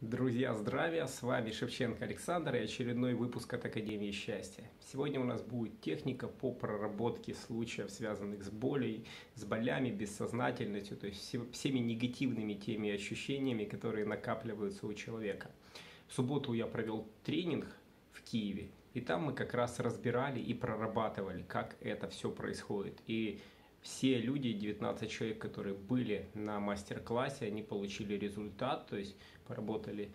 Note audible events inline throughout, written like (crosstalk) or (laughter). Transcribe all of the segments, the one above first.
Друзья, здравия! С вами Шевченко Александр и очередной выпуск от Академии Счастья. Сегодня у нас будет техника по проработке случаев, связанных с болью, с болями, бессознательностью, то есть всеми негативными теми ощущениями, которые накапливаются у человека. В субботу я провел тренинг в Киеве, и там мы как раз разбирали и прорабатывали, как это все происходит. И все люди, 19 человек, которые были на мастер-классе, они получили результат, то есть поработали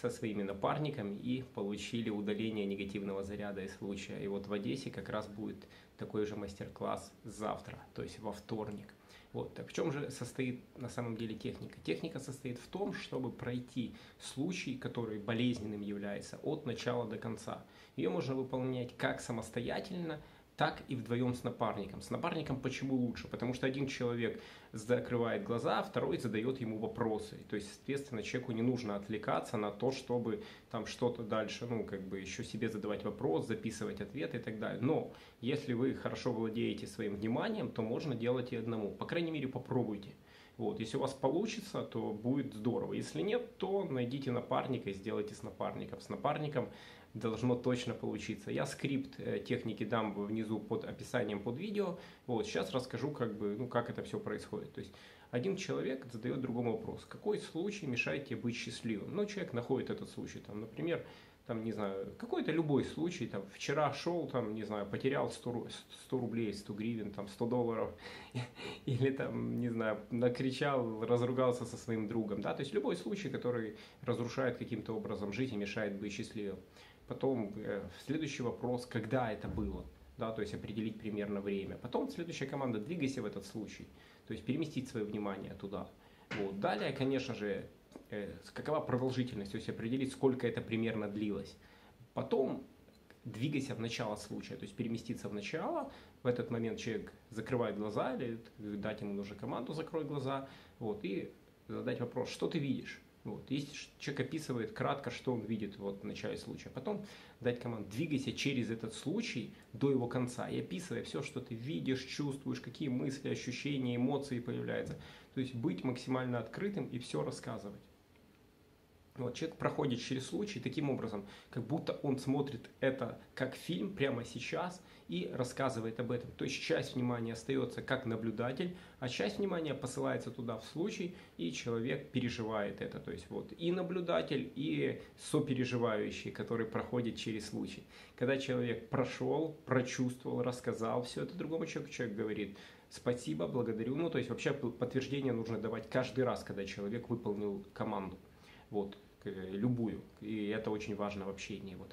со своими напарниками и получили удаление негативного заряда из случая. И вот в Одессе как раз будет такой же мастер-класс завтра, то есть во вторник. Вот. Так в чем же состоит на самом деле техника? Техника состоит в том, чтобы пройти случай, который болезненным является, от начала до конца. Ее можно выполнять как самостоятельно, так и вдвоем с напарником. С напарником почему лучше? Потому что один человек закрывает глаза, а второй задает ему вопросы. То есть, соответственно, человеку не нужно отвлекаться на то, чтобы там что-то дальше, ну, как бы еще себе задавать вопрос, записывать ответы и так далее. Но если вы хорошо владеете своим вниманием, то можно делать и одному. По крайней мере, попробуйте. Вот, если у вас получится, то будет здорово. Если нет, то найдите напарника и сделайте с напарником. С напарником должно точно получиться. Я скрипт э, техники дам внизу под описанием под видео. Вот, сейчас расскажу, как, бы, ну, как это все происходит. То есть один человек задает другому вопрос. Какой случай мешает тебе быть счастливым? Ну, человек находит этот случай. Там, например, там, не знаю, какой-то любой случай, там, вчера шел, там, не знаю, потерял 100, 100 рублей, 100 гривен, там, 100 долларов, (laughs) или там, не знаю, накричал, разругался со своим другом, да, то есть любой случай, который разрушает каким-то образом жизнь и мешает быть счастливым. Потом э, следующий вопрос, когда это было, да, то есть определить примерно время. Потом следующая команда, двигайся в этот случай, то есть переместить свое внимание туда. Вот. Далее, конечно же, какова продолжительность, то есть определить, сколько это примерно длилось. Потом двигайся в начало случая, то есть переместиться в начало. В этот момент человек закрывает глаза или дать ему нужно команду «закрой глаза» вот, и задать вопрос, что ты видишь. Вот. Если человек описывает кратко, что он видит вот, в начале случая, потом дать команду, двигайся через этот случай до его конца и описывая все, что ты видишь, чувствуешь, какие мысли, ощущения, эмоции появляются. То есть быть максимально открытым и все рассказывать. Вот, человек проходит через случай таким образом, как будто он смотрит это как фильм прямо сейчас и рассказывает об этом. То есть часть внимания остается как наблюдатель, а часть внимания посылается туда в случай, и человек переживает это. То есть вот и наблюдатель, и сопереживающий, который проходит через случай. Когда человек прошел, прочувствовал, рассказал все это другому человеку, человек говорит, спасибо, благодарю. Ну, то есть вообще подтверждение нужно давать каждый раз, когда человек выполнил команду. Вот любую, и это очень важно в общении. Вот.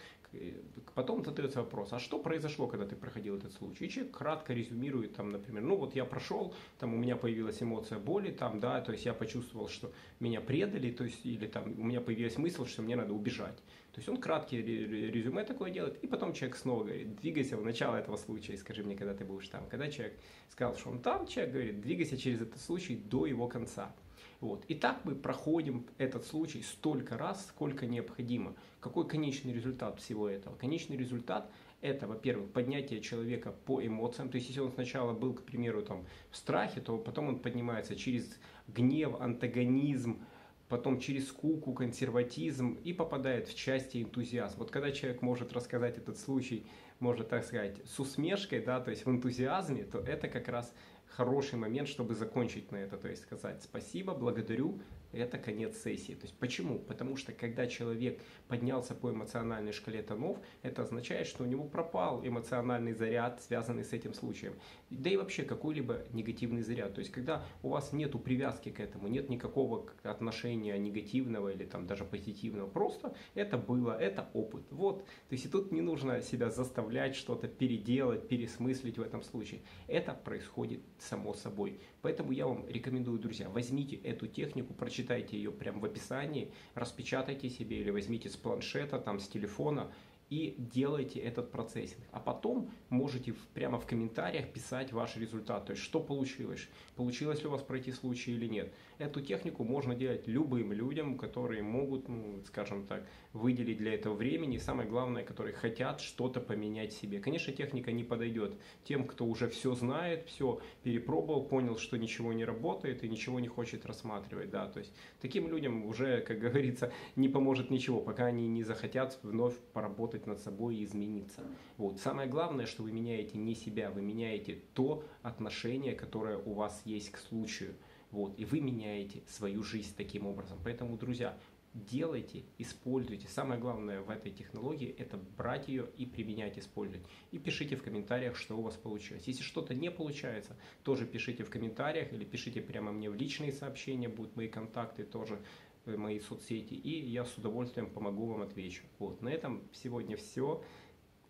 Потом задается вопрос, а что произошло, когда ты проходил этот случай? И человек кратко резюмирует, там, например, ну вот я прошел, там у меня появилась эмоция боли, там, да, то есть я почувствовал, что меня предали, то есть, или там у меня появилась мысль, что мне надо убежать. То есть он краткий резюме такое делает, и потом человек снова говорит, двигайся в начало этого случая, и скажи мне, когда ты будешь там. Когда человек сказал, что он там, человек говорит, двигайся через этот случай до его конца. Вот. И так мы проходим этот случай столько раз, сколько необходимо. Какой конечный результат всего этого? Конечный результат – это, во-первых, поднятие человека по эмоциям. То есть, если он сначала был, к примеру, там, в страхе, то потом он поднимается через гнев, антагонизм, потом через скуку, консерватизм и попадает в части энтузиазм. Вот когда человек может рассказать этот случай, может так сказать, с усмешкой, да, то есть в энтузиазме, то это как раз хороший момент, чтобы закончить на это, то есть сказать спасибо, благодарю, это конец сессии. То есть почему? Потому что когда человек поднялся по эмоциональной шкале тонов, это означает, что у него пропал эмоциональный заряд, связанный с этим случаем. Да и вообще какой-либо негативный заряд. То есть когда у вас нет привязки к этому, нет никакого отношения негативного или там даже позитивного, просто это было, это опыт. Вот. То есть и тут не нужно себя заставлять что-то переделать, пересмыслить в этом случае. Это происходит само собой. Поэтому я вам рекомендую, друзья, возьмите эту технику, прочитайте прочитайте ее прямо в описании, распечатайте себе или возьмите с планшета, там, с телефона и делайте этот процессинг. А потом можете прямо в комментариях писать ваш результат, то есть что получилось, получилось ли у вас пройти случай или нет. Эту технику можно делать любым людям, которые могут, ну, скажем так, выделить для этого времени, самое главное, которые хотят что-то поменять себе. Конечно, техника не подойдет тем, кто уже все знает, все перепробовал, понял, что ничего не работает и ничего не хочет рассматривать, да, то есть таким людям уже, как говорится, не поможет ничего, пока они не захотят вновь поработать над собой и измениться. Вот. Самое главное, что вы меняете не себя, вы меняете то отношение, которое у вас есть к случаю. Вот, и вы меняете свою жизнь таким образом. Поэтому, друзья, делайте, используйте. Самое главное в этой технологии это брать ее и применять, использовать. И пишите в комментариях, что у вас получилось. Если что-то не получается, тоже пишите в комментариях или пишите прямо мне в личные сообщения, будут мои контакты тоже, мои соцсети, и я с удовольствием помогу вам отвечу. Вот, на этом сегодня все.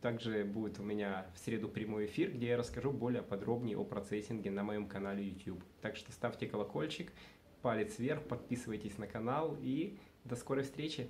Также будет у меня в среду прямой эфир, где я расскажу более подробнее о процессинге на моем канале YouTube. Так что ставьте колокольчик, палец вверх, подписывайтесь на канал и до скорой встречи!